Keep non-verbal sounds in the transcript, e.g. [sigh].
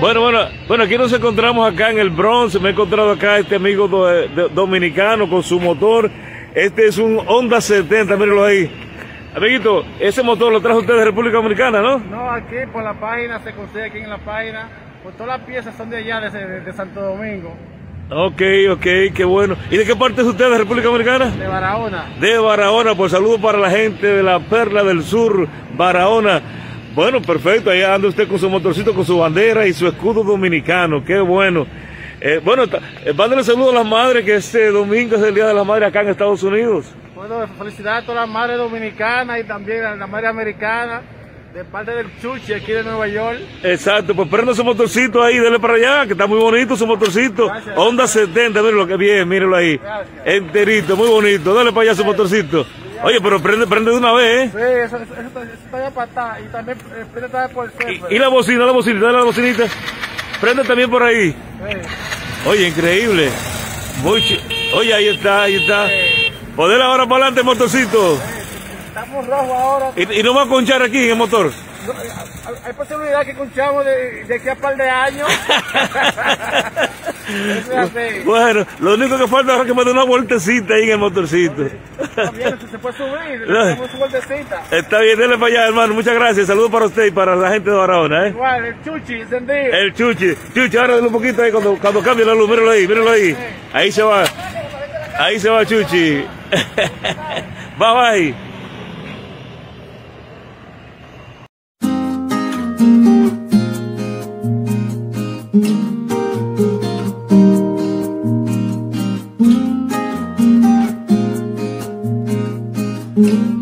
Bueno, bueno, bueno, aquí nos encontramos acá en el Bronx. Me he encontrado acá este amigo do- de- dominicano con su motor. Este es un Honda 70, mírenlo ahí. Amiguito, ese motor lo trajo usted de República Dominicana, ¿no? No, aquí por la página, se consigue aquí en la página. Pues todas las piezas son de allá, de, de- de Santo Domingo, Ok, ok, qué bueno. ¿Y de qué parte es usted de República Dominicana? de Barahona. De Barahona, pues saludos para la gente de la Perla del Sur, Barahona. Bueno, perfecto, ahí anda usted con su motorcito, con su bandera y su escudo dominicano, qué bueno. Eh, bueno, eh, mándale saludos a las madres que este domingo es el Día de la Madre acá en Estados Unidos. Bueno, felicidades a todas las madres dominicanas y también a la madre americana, de parte del Chuchi aquí de Nueva York. Exacto, pues prenda su motorcito ahí, dele para allá, que está muy bonito su motorcito. Gracias. Honda 70, miren lo que bien, mírenlo ahí. Gracias. Enterito, muy bonito, dale para allá su motorcito. Oye, pero prende, prende de una vez, ¿eh? Sí, eso, eso, eso está- eso está allá para atrás. Y también eh, prende también por el centro. Y, y la bocina, la bocina, dale la bocinita. Prende también por ahí. Sí. Oye, increíble. Muy Oye, ahí está, ahí está. Poder ahora para adelante, motorcito. Estamos rojos ahora. Y, y no va a conchar aquí en el motor. No, eh, hay- Hay posibilidad que conchamos de, de aquí a par de años. [laughs] [laughs] Bueno, lo único que falta es que me dé una vueltecita ahí en el motorcito. También se puede subir, su [laughs] vueltecita. Está bien, dele para allá, hermano. Muchas gracias. Saludos para usted y para la gente de Barahona, ¿eh? Igual, el chuchi encendido. El Chuchi. Chuchi, ahora un poquito ahí cuando, cuando cambie la luz. Míralo ahí, míralo ahí. Ahí se va. Ahí se va Chuchi. [laughs] bye bye. Mm-hmm.